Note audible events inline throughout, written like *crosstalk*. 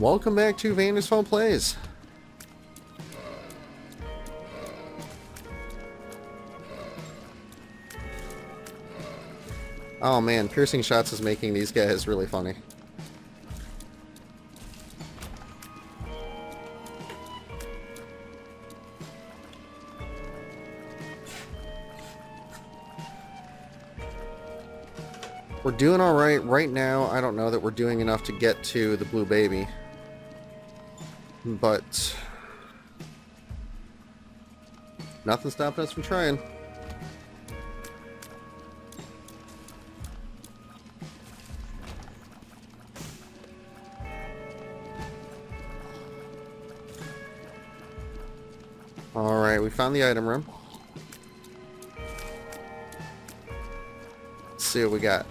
Welcome back to Vandersveldt Plays. Oh man, piercing shots is making these guys really funny. We're doing alright. Right now, I don't know that we're doing enough to get to the blue baby. But... Nothing stopping us from trying. Alright, we found the item room. Let's see what we got.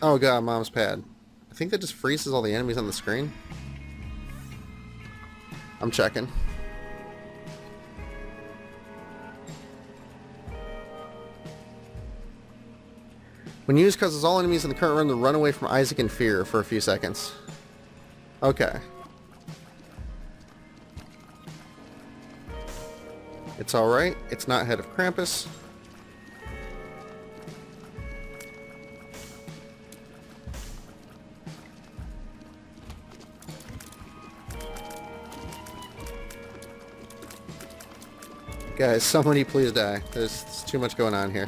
Oh god, mom's pad. I think that just freezes all the enemies on the screen. I'm checking. When used causes all enemies in the current run to run away from Isaac in fear for a few seconds. Okay. It's alright. It's not Head of Krampus. Guys, somebody please die. There's, there's too much going on here.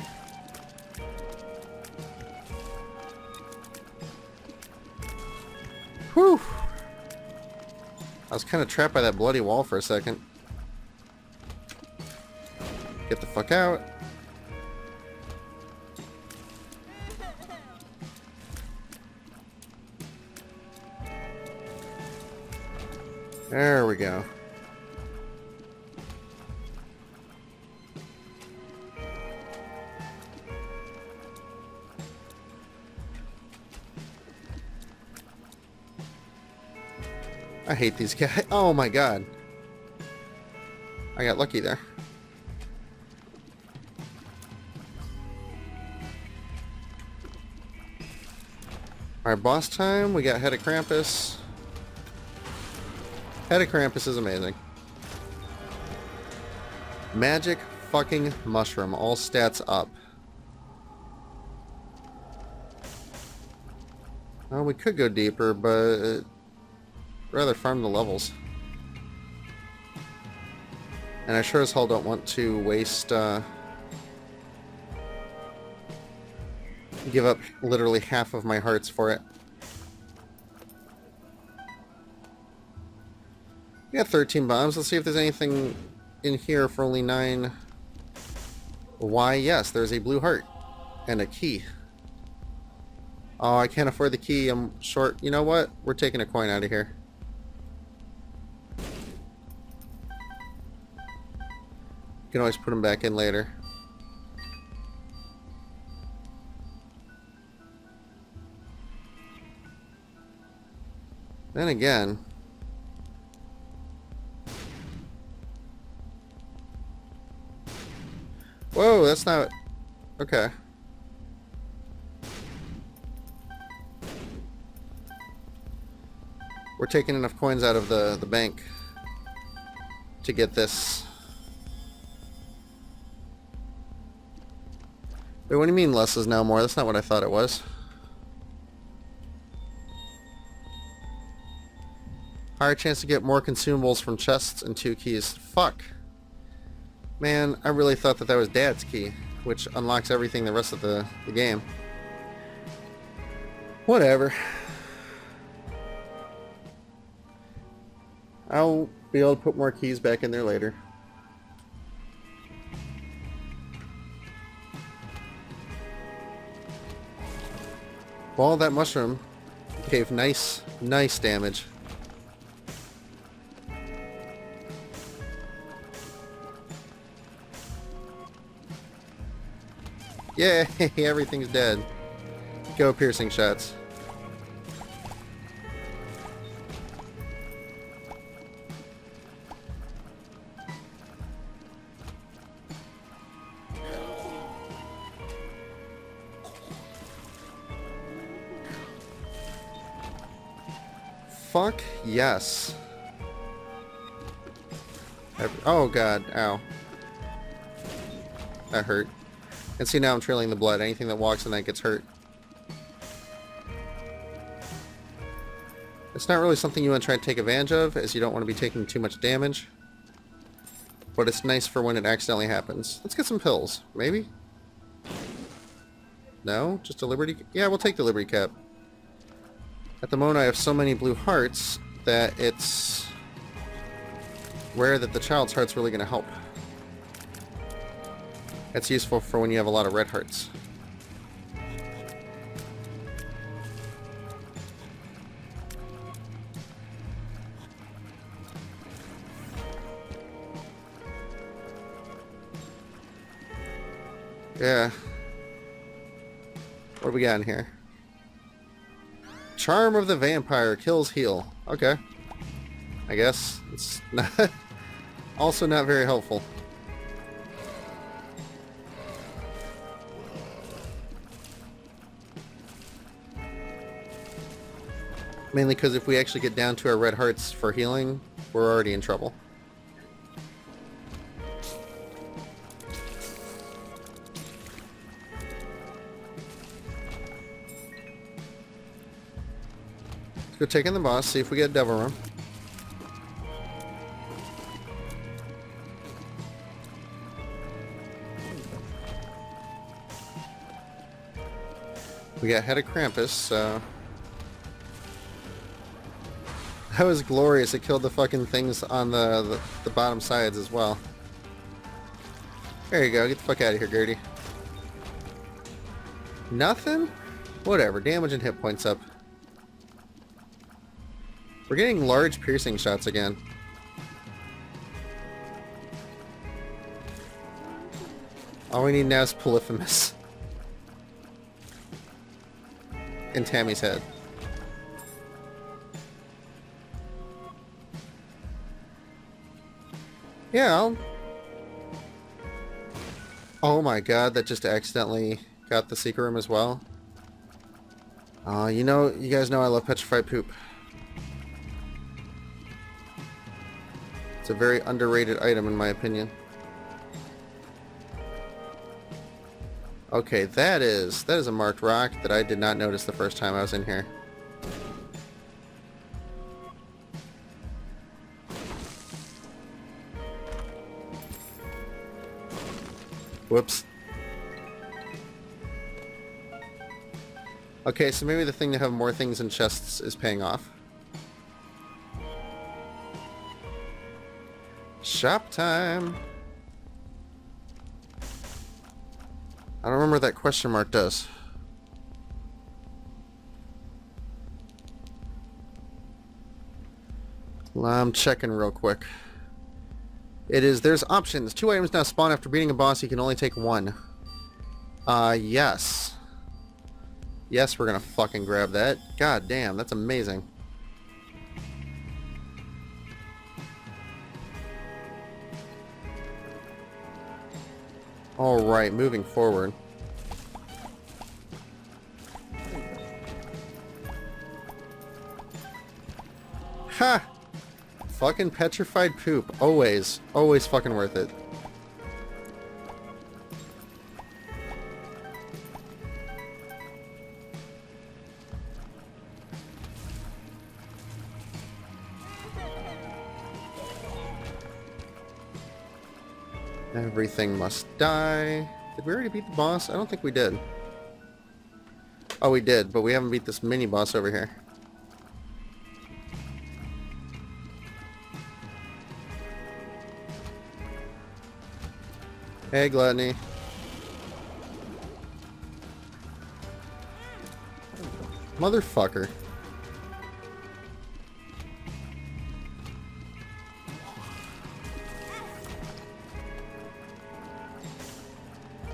Whew! I was kind of trapped by that bloody wall for a second. Get the fuck out. There we go. I hate these guys. *laughs* Oh my god. I got lucky there. Alright, boss time. We got Head of Krampus. Head of Krampus is amazing. Magic fucking mushroom. All stats up. Well, we could go deeper, but rather farm the levels. And I sure as hell don't want to waste, uh, give up literally half of my hearts for it. We got 13 bombs. Let's see if there's anything in here for only 9. Why, yes, there's a blue heart. And a key. Oh, I can't afford the key. I'm short. You know what? We're taking a coin out of here. Can always put them back in later. Then again... Whoa, that's not... Okay. We're taking enough coins out of the, the bank to get this Wait, what do you mean less is now more? That's not what I thought it was. Higher chance to get more consumables from chests and two keys. Fuck. Man, I really thought that that was Dad's key, which unlocks everything the rest of the, the game. Whatever. I'll be able to put more keys back in there later. Well, that mushroom gave nice, nice damage. Yay, *laughs* everything's dead. Go piercing shots. Fuck yes. Every oh god, ow. That hurt. And see now I'm trailing the blood. Anything that walks in that gets hurt. It's not really something you want to try to take advantage of, as you don't want to be taking too much damage. But it's nice for when it accidentally happens. Let's get some pills. Maybe? No? Just a Liberty... Yeah, we'll take the Liberty Cap. At the moment I have so many blue hearts that it's rare that the child's heart's really going to help. That's useful for when you have a lot of red hearts. Yeah. What do we got in here? Charm of the Vampire kills heal. Okay. I guess it's not *laughs* also not very helpful. Mainly because if we actually get down to our red hearts for healing, we're already in trouble. Go take in the boss, see if we get Devil Room. We got Head of Krampus, so... *laughs* That was glorious. It killed the fucking things on the, the, the bottom sides as well. There you go. Get the fuck out of here, Gurdy. Nothing? Whatever. Damage and hit points up. We're getting large piercing shots again. All we need now is Polyphemus. *laughs* In Tammy's head. Yeah, I'll... Oh my god, that just accidentally got the secret room as well. Uh, you know, you guys know I love petrified poop. It's a very underrated item in my opinion. Okay, that is, that is a marked rock that I did not notice the first time I was in here. Whoops. Okay, so maybe the thing to have more things in chests is paying off. Shop time! I don't remember what that question mark does. I'm checking real quick. It is, there's options. Two items now spawn after beating a boss. You can only take one. Uh, yes. Yes, we're gonna fucking grab that. God damn, that's amazing. Alright, moving forward. Ha! Fucking petrified poop. Always. Always fucking worth it. Everything must die. Did we already beat the boss? I don't think we did. Oh, we did, but we haven't beat this mini-boss over here. Hey, Gluttony. Motherfucker.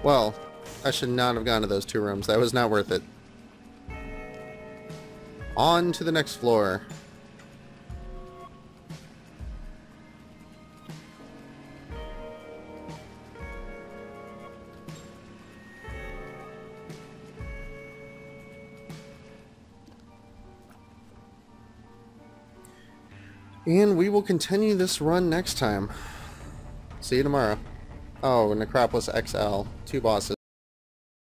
Well, I should not have gone to those two rooms. That was not worth it. On to the next floor. And we will continue this run next time. See you tomorrow. Oh, Necropolis XL. Two bosses.